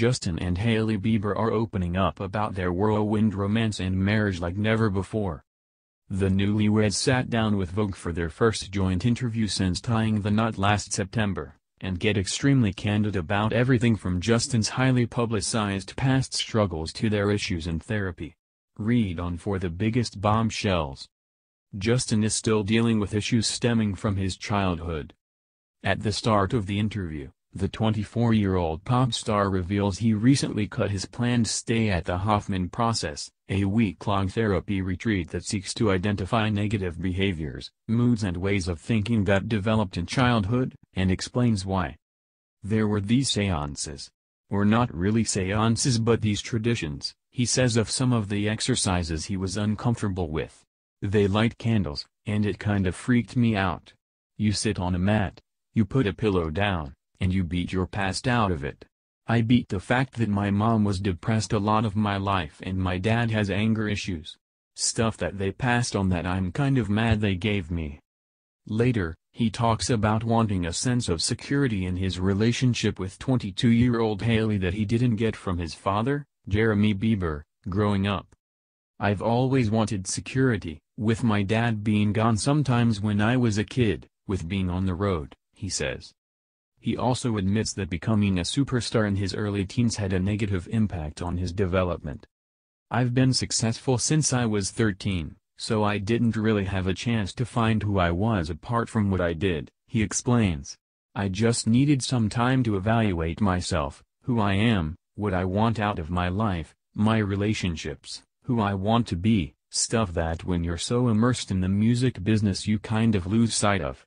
Justin and Hailey Bieber are opening up about their whirlwind romance and marriage like never before. The newlyweds sat down with Vogue for their first joint interview since tying the knot last September, and get extremely candid about everything from Justin's highly publicized past struggles to their issues in therapy. Read on for the biggest bombshells. Justin is still dealing with issues stemming from his childhood. At the start of the interview, the 24-year-old pop star reveals he recently cut his planned stay at the Hoffman Process, a week-long therapy retreat that seeks to identify negative behaviors, moods and ways of thinking that developed in childhood, and explains why. There were these seances. Or not really seances but these traditions, he says of some of the exercises he was uncomfortable with. They light candles, and it kind of freaked me out. You sit on a mat. You put a pillow down and you beat your past out of it. I beat the fact that my mom was depressed a lot of my life and my dad has anger issues. Stuff that they passed on that I'm kind of mad they gave me. Later, he talks about wanting a sense of security in his relationship with 22-year-old Hailey that he didn't get from his father, Jeremy Bieber, growing up. I've always wanted security, with my dad being gone sometimes when I was a kid, with being on the road, he says. He also admits that becoming a superstar in his early teens had a negative impact on his development. I've been successful since I was 13, so I didn't really have a chance to find who I was apart from what I did, he explains. I just needed some time to evaluate myself, who I am, what I want out of my life, my relationships, who I want to be, stuff that when you're so immersed in the music business you kind of lose sight of.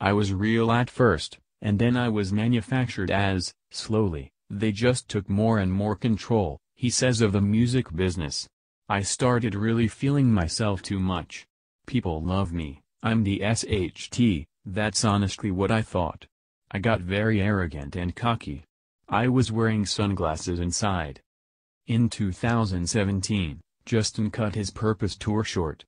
I was real at first, and then I was manufactured as, slowly, they just took more and more control, he says of the music business. I started really feeling myself too much. People love me, I'm the SHT, that's honestly what I thought. I got very arrogant and cocky. I was wearing sunglasses inside. In 2017, Justin cut his Purpose tour short.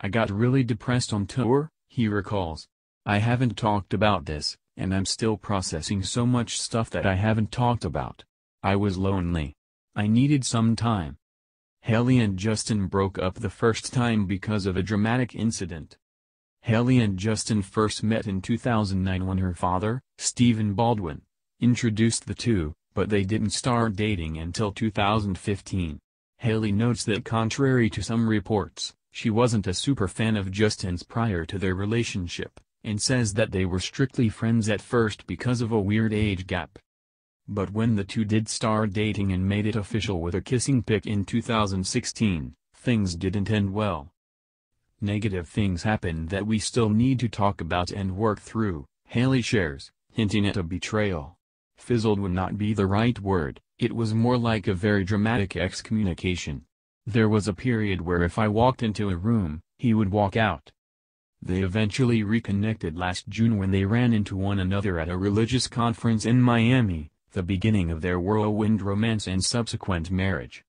I got really depressed on tour, he recalls. I haven't talked about this, and I'm still processing so much stuff that I haven't talked about. I was lonely. I needed some time. Hailey and Justin broke up the first time because of a dramatic incident. Hailey and Justin first met in 2009 when her father, Stephen Baldwin, introduced the two, but they didn't start dating until 2015. Hailey notes that contrary to some reports, she wasn't a super fan of Justin's prior to their relationship and says that they were strictly friends at first because of a weird age gap. But when the two did start dating and made it official with a kissing pic in 2016, things didn't end well. Negative things happened that we still need to talk about and work through, Hailey shares, hinting at a betrayal. Fizzled would not be the right word, it was more like a very dramatic excommunication. There was a period where if I walked into a room, he would walk out. They eventually reconnected last June when they ran into one another at a religious conference in Miami, the beginning of their whirlwind romance and subsequent marriage.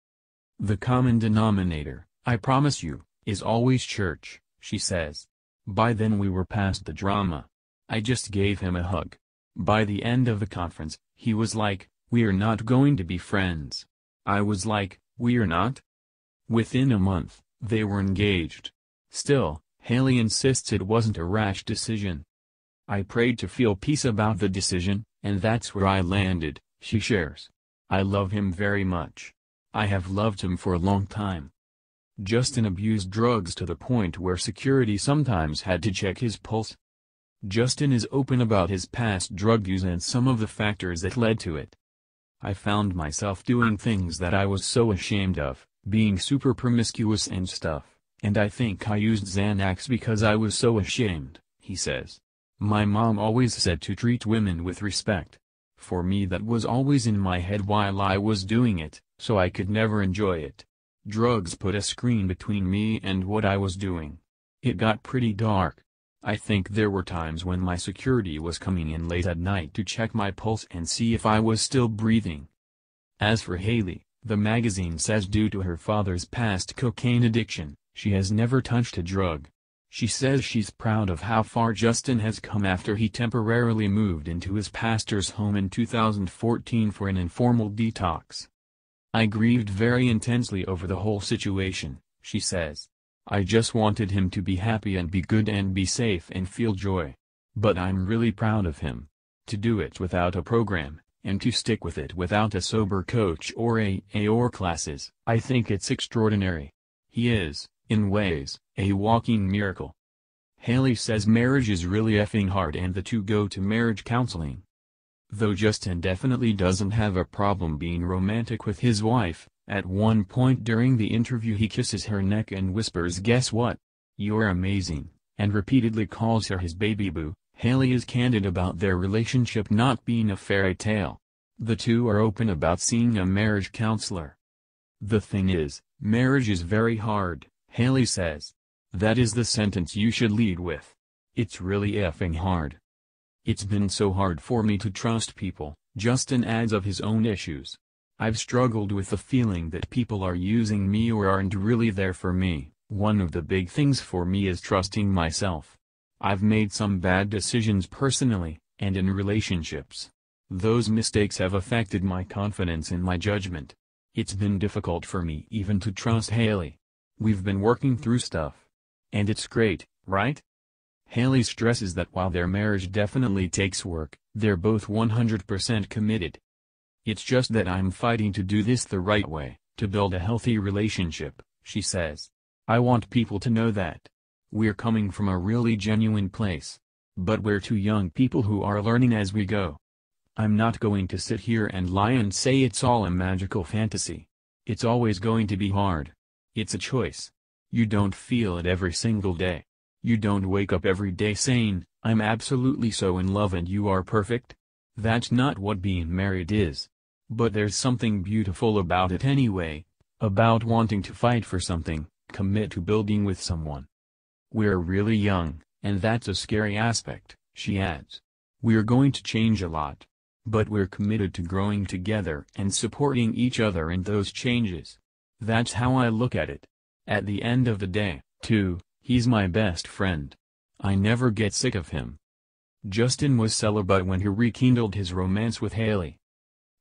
The common denominator, I promise you, is always church, she says. By then we were past the drama. I just gave him a hug. By the end of the conference, he was like, we're not going to be friends. I was like, we're not? Within a month, they were engaged. Still, Hailey insists it wasn't a rash decision. I prayed to feel peace about the decision, and that's where I landed, she shares. I love him very much. I have loved him for a long time. Justin abused drugs to the point where security sometimes had to check his pulse. Justin is open about his past drug use and some of the factors that led to it. I found myself doing things that I was so ashamed of, being super promiscuous and stuff. And I think I used Xanax because I was so ashamed, he says. My mom always said to treat women with respect. For me that was always in my head while I was doing it, so I could never enjoy it. Drugs put a screen between me and what I was doing. It got pretty dark. I think there were times when my security was coming in late at night to check my pulse and see if I was still breathing. As for Hailey, the magazine says due to her father's past cocaine addiction, she has never touched a drug. She says she's proud of how far Justin has come after he temporarily moved into his pastor's home in 2014 for an informal detox. I grieved very intensely over the whole situation, she says. I just wanted him to be happy and be good and be safe and feel joy. But I'm really proud of him. To do it without a program, and to stick with it without a sober coach or AA or classes. I think it's extraordinary. He is, in ways, a walking miracle. Hailey says marriage is really effing hard and the two go to marriage counseling. Though Justin definitely doesn't have a problem being romantic with his wife, at one point during the interview he kisses her neck and whispers guess what? You're amazing, and repeatedly calls her his baby boo. Hailey is candid about their relationship not being a fairy tale. The two are open about seeing a marriage counselor. The thing is, marriage is very hard, Hailey says. That is the sentence you should lead with. It's really effing hard. It's been so hard for me to trust people, Justin adds of his own issues. I've struggled with the feeling that people are using me or aren't really there for me. One of the big things for me is trusting myself. I've made some bad decisions personally, and in relationships. Those mistakes have affected my confidence in my judgment. It's been difficult for me even to trust Hailey. We've been working through stuff. And it's great, right? Hailey stresses that while their marriage definitely takes work, they're both 100% committed. It's just that I'm fighting to do this the right way, to build a healthy relationship, she says. I want people to know that. We're coming from a really genuine place. But we're two young people who are learning as we go. I'm not going to sit here and lie and say it's all a magical fantasy. It's always going to be hard. It's a choice. You don't feel it every single day. You don't wake up every day saying, I'm absolutely so in love and you are perfect. That's not what being married is. But there's something beautiful about it anyway, about wanting to fight for something, commit to building with someone. We're really young, and that's a scary aspect, she adds. We're going to change a lot. But we're committed to growing together and supporting each other in those changes. That's how I look at it. At the end of the day, too, he's my best friend. I never get sick of him. Justin was celibate when he rekindled his romance with Hailey.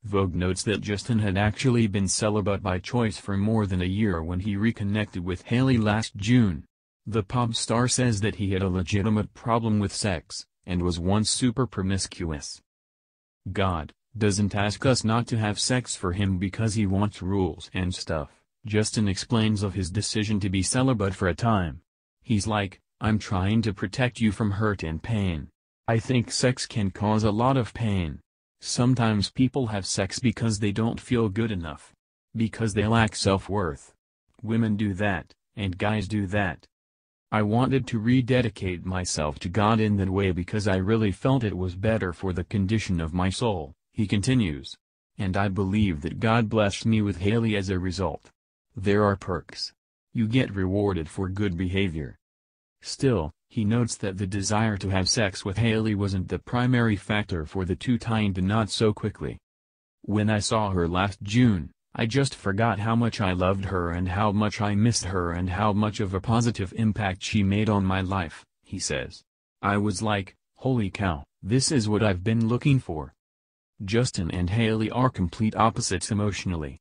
Vogue notes that Justin had actually been celibate by choice for more than a year when he reconnected with Hailey last June. The pop star says that he had a legitimate problem with sex, and was once super promiscuous. God, doesn't ask us not to have sex for him because he wants rules and stuff. Justin explains of his decision to be celibate for a time. He's like, I'm trying to protect you from hurt and pain. I think sex can cause a lot of pain. Sometimes people have sex because they don't feel good enough. Because they lack self-worth. Women do that, and guys do that. I wanted to rededicate myself to God in that way because I really felt it was better for the condition of my soul, he continues. And I believe that God blessed me with Hailey as a result. There are perks. You get rewarded for good behavior. Still, he notes that the desire to have sex with Hailey wasn't the primary factor for the two tying the knot so quickly. When I saw her last June, I just forgot how much I loved her and how much I missed her and how much of a positive impact she made on my life, he says. I was like, holy cow, this is what I've been looking for. Justin and Hailey are complete opposites emotionally.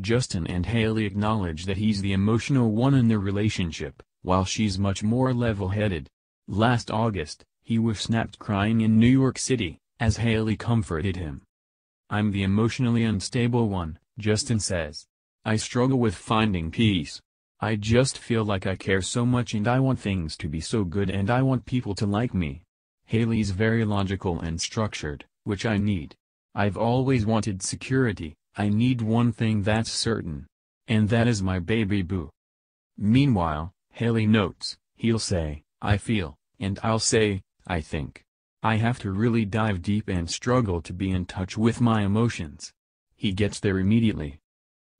Justin and Hailey acknowledge that he's the emotional one in their relationship, while she's much more level-headed. Last August, he was snapped crying in New York City, as Hailey comforted him. I'm the emotionally unstable one, Justin says. I struggle with finding peace. I just feel like I care so much and I want things to be so good and I want people to like me. Hailey's very logical and structured, which I need. I've always wanted security, I need one thing that's certain. And that is my baby boo. Meanwhile, Hailey notes, he'll say, I feel, and I'll say, I think. I have to really dive deep and struggle to be in touch with my emotions. He gets there immediately.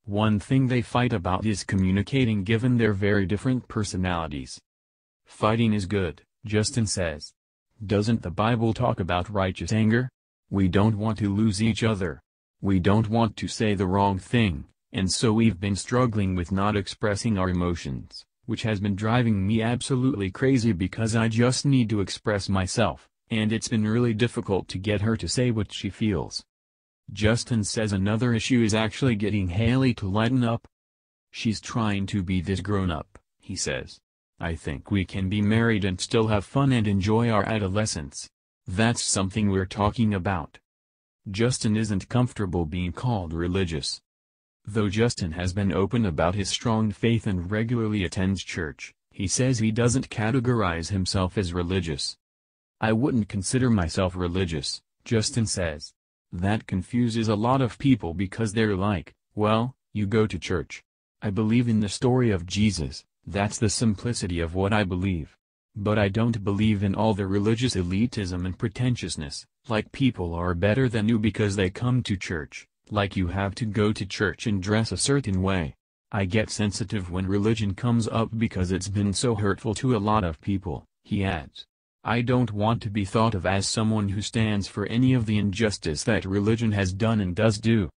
One thing they fight about is communicating given their very different personalities. Fighting is good, Justin says. Doesn't the Bible talk about righteous anger? We don't want to lose each other. We don't want to say the wrong thing, and so we've been struggling with not expressing our emotions, which has been driving me absolutely crazy because I just need to express myself, and it's been really difficult to get her to say what she feels. Justin says another issue is actually getting Hailey to lighten up. She's trying to be this grown-up, he says. I think we can be married and still have fun and enjoy our adolescence. That's something we're talking about. Justin isn't comfortable being called religious. Though Justin has been open about his strong faith and regularly attends church, he says he doesn't categorize himself as religious. I wouldn't consider myself religious, Justin says. That confuses a lot of people because they're like, well, you go to church. I believe in the story of Jesus, that's the simplicity of what I believe. But I don't believe in all the religious elitism and pretentiousness, like people are better than you because they come to church, like you have to go to church and dress a certain way. I get sensitive when religion comes up because it's been so hurtful to a lot of people, he adds. I don't want to be thought of as someone who stands for any of the injustice that religion has done and does do.